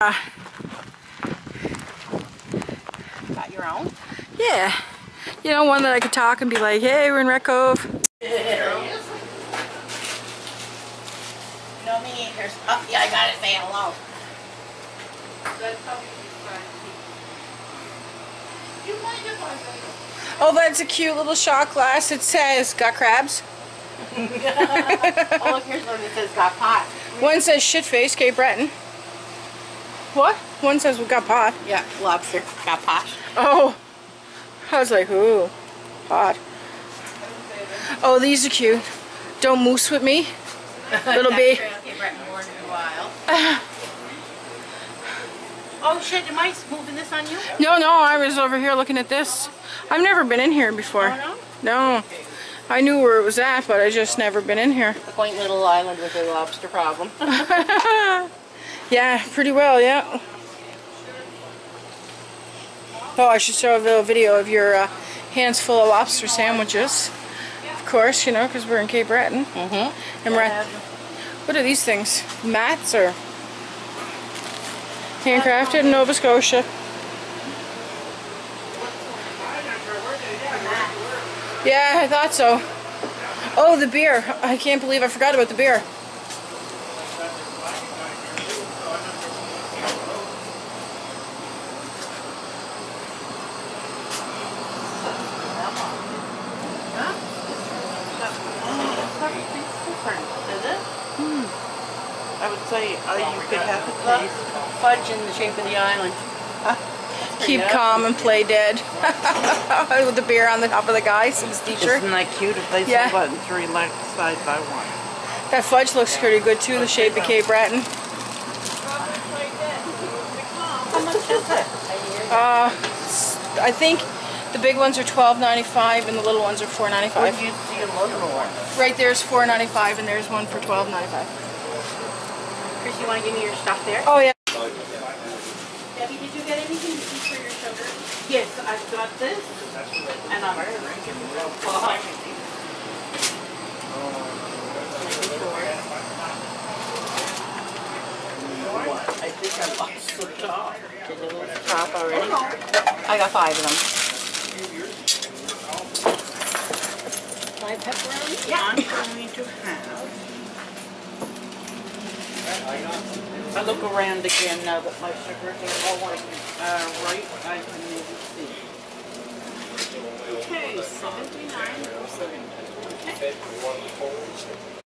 Uh, Got your own? yeah. You know, one that I could talk and be like, hey, we're in Wreck Cove. You know me, there's, oh, yeah, I got it, say hello. Oh, that's a cute little shot glass. It says, got crabs. Oh, look, here's one that says got pot. One says shit face, Cape Breton. What? One says we got pot. Yeah, lobster, got pot. Oh. I was like, ooh, pot. Oh, these are cute. Don't moose with me. Little bee. Oh shit, am I moving this on you? No, no, I was over here looking at this. I've never been in here before. Oh, No. I knew where it was at, but I just never been in here. A quaint little island with a lobster problem. yeah, pretty well, yeah. Oh, I should show a little video of your uh, hands full of lobster sandwiches. Of course, you know, because we're in Cape Breton. mm-hmm. And we're at, what are these things? Mats or handcrafted in Nova Scotia? Yeah, I thought so. Oh, the beer. I can't believe I forgot about the beer. I would say uh, you could have a taste. Fudge in the shape of the island. Keep calm and play dead. With the beer on the top of the guy, since teacher. Isn't that cute if they Yeah. yeah. button three legs side by one? That fudge looks pretty good too, the shape of Cape Breton. How much is it? Uh, I think the big ones are $12.95 and the little ones are Where $4.95. do you see a little one? Right there's $4.95 and there's one for $12.95. Chris, you want to give me your stuff there? Oh yeah. Debbie, did you get anything to eat for your sugar? Yes, I've got this. And I'm going to drink it. I think I lost the top. Did you lose the top already? I got five of them. Five pepperoni? Yeah. I'm going to have. I look around again now that my sugars are all uh, right, I can maybe see. Okay, seventy-nine percent. Okay.